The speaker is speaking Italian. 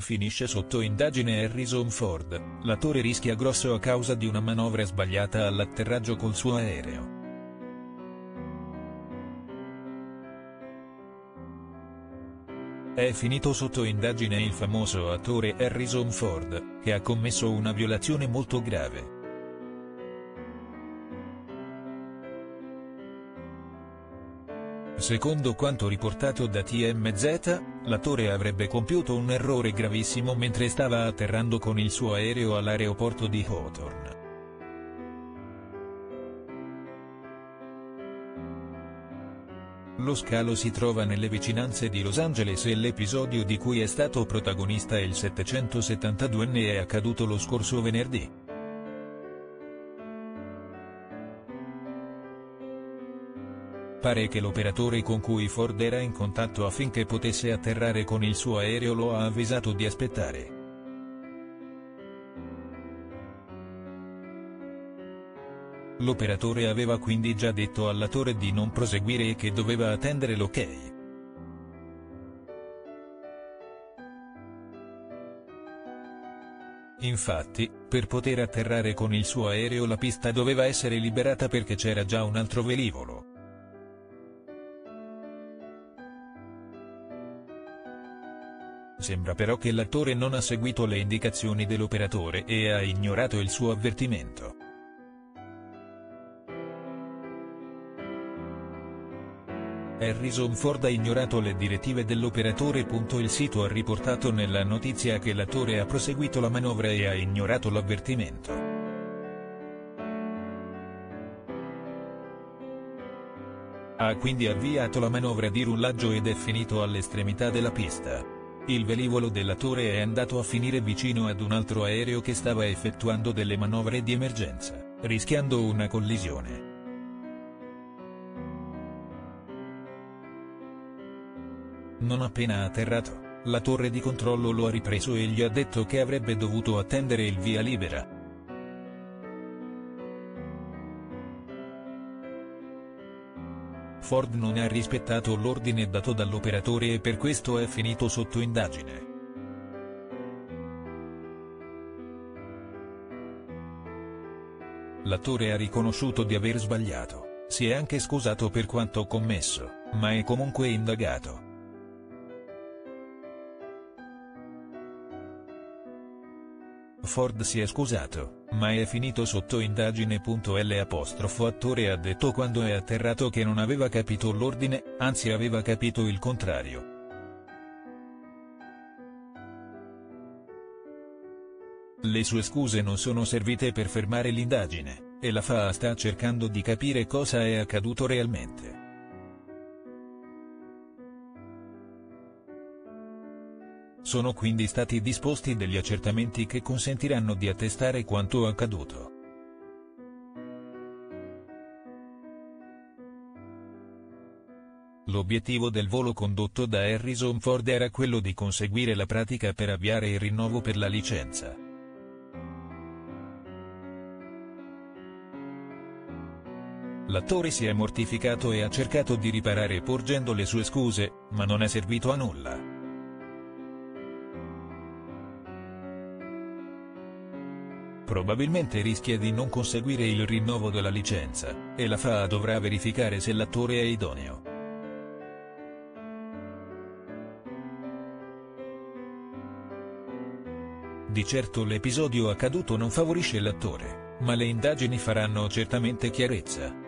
Finisce sotto indagine Harrison Ford, l'attore rischia grosso a causa di una manovra sbagliata all'atterraggio col suo aereo. È finito sotto indagine il famoso attore Harrison Ford, che ha commesso una violazione molto grave. Secondo quanto riportato da TMZ, l'attore avrebbe compiuto un errore gravissimo mentre stava atterrando con il suo aereo all'aeroporto di Hawthorne. Lo scalo si trova nelle vicinanze di Los Angeles e l'episodio di cui è stato protagonista il 772enne è accaduto lo scorso venerdì. Pare che l'operatore con cui Ford era in contatto affinché potesse atterrare con il suo aereo lo ha avvisato di aspettare. L'operatore aveva quindi già detto all'attore di non proseguire e che doveva attendere l'ok. Infatti, per poter atterrare con il suo aereo la pista doveva essere liberata perché c'era già un altro velivolo. Sembra però che l'attore non ha seguito le indicazioni dell'operatore e ha ignorato il suo avvertimento. Harrison Ford ha ignorato le direttive dell'operatore. Il sito ha riportato nella notizia che l'attore ha proseguito la manovra e ha ignorato l'avvertimento. Ha quindi avviato la manovra di rullaggio ed è finito all'estremità della pista. Il velivolo dell'attore è andato a finire vicino ad un altro aereo che stava effettuando delle manovre di emergenza, rischiando una collisione. Non appena atterrato, la torre di controllo lo ha ripreso e gli ha detto che avrebbe dovuto attendere il via libera. Ford non ha rispettato l'ordine dato dall'operatore e per questo è finito sotto indagine. L'attore ha riconosciuto di aver sbagliato, si è anche scusato per quanto commesso, ma è comunque indagato. Ford si è scusato, ma è finito sotto indagine. L'apostrofo attore ha detto quando è atterrato che non aveva capito l'ordine, anzi aveva capito il contrario. Le sue scuse non sono servite per fermare l'indagine, e la FAA sta cercando di capire cosa è accaduto realmente. Sono quindi stati disposti degli accertamenti che consentiranno di attestare quanto accaduto. L'obiettivo del volo condotto da Harrison Ford era quello di conseguire la pratica per avviare il rinnovo per la licenza. L'attore si è mortificato e ha cercato di riparare porgendo le sue scuse, ma non è servito a nulla. Probabilmente rischia di non conseguire il rinnovo della licenza, e la FAA dovrà verificare se l'attore è idoneo. Di certo l'episodio accaduto non favorisce l'attore, ma le indagini faranno certamente chiarezza.